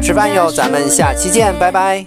吃饭哟咱们下期见拜拜。